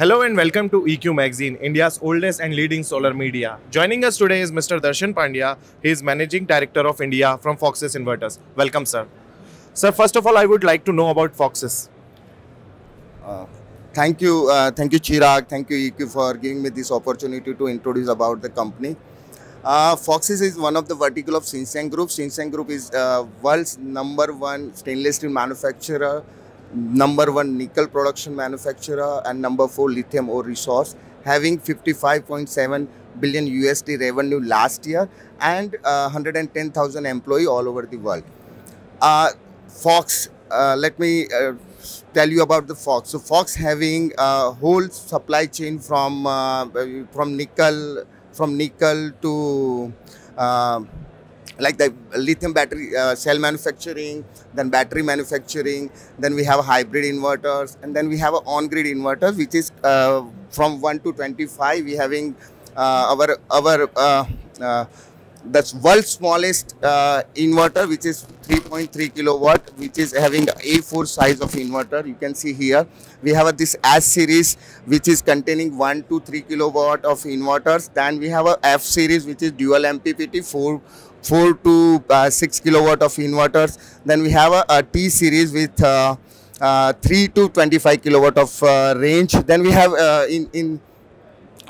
Hello and welcome to EQ Magazine, India's oldest and leading solar media. Joining us today is Mr. Darshan Pandya. He is Managing Director of India from FoxESS Inverters. Welcome, sir. Sir, first of all, I would like to know about FoxESS. Thank you, uh, thank you, Chirag. Thank you, EQ, for giving me this opportunity to introduce about the company. Uh, FoxESS is one of the vertical of Tsingshan Group. Tsingshan Group is uh, world's number one stainless steel manufacturer, number one nickel production manufacturer, and number four lithium ore resource, having 55.7 billion USD revenue last year and uh, 110,000 employee all over the world. Uh, Fox, uh, let me uh, tell you about the Fox. So Fox having a whole supply chain from uh, from nickel from nickel to uh, like the lithium battery uh, cell manufacturing, then battery manufacturing, then we have hybrid inverters, and then we have on-grid inverters, which is uh, from 1 to 25. We having uh, our our uh, uh, that's world's smallest uh, inverter which is 3.3 kilowatt which is having a4 size of inverter. You can see here we have this s series which is containing 1 to 3 kilowatt of inverters. Then we have a f series which is dual mppt 4 4 to uh, 6 kilowatt of inverters. Then we have a, a t series with uh, uh, 3 to 25 kilowatt of uh, range. Then we have uh, in in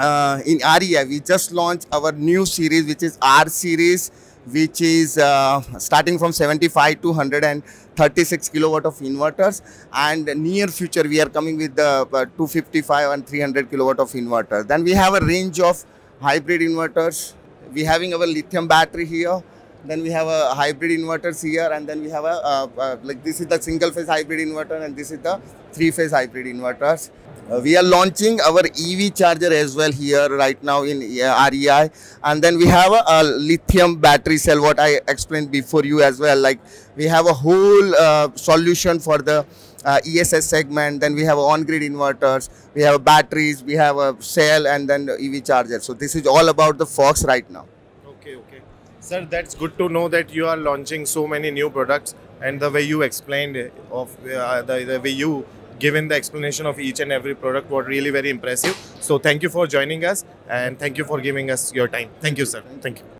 uh, in REI, we just launched our new series, which is R series, which is uh, starting from 75 to 136 kilowatt of inverters. And near future, we are coming with the uh, 255 and 300 kilowatt of inverters. Then we have a range of hybrid inverters. We having our lithium battery here. Then we have a hybrid inverters here, and then we have a like this is the single phase hybrid inverter, and this is the three phase hybrid inverters. Uh, we are launching our EV charger as well here right now in uh, REI, and then we have a, a lithium battery cell. What I explained before you as well. Like we have a whole uh, solution for the uh, ESS segment. Then we have on-grid inverters. We have batteries. We have a cell, and then the EV charger. So this is all about the Fox right now. Sir, that's good to know that you are launching so many new products and the way you explained of uh, the, the way you given the explanation of each and every product was really very impressive. So thank you for joining us and thank you for giving us your time. Thank you, sir. Thank you.